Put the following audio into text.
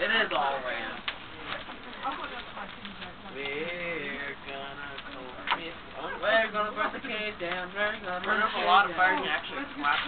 It is all ran. We're gonna go. We're gonna burn the cave down. We're gonna Burn up a lot of fire and actually collapse.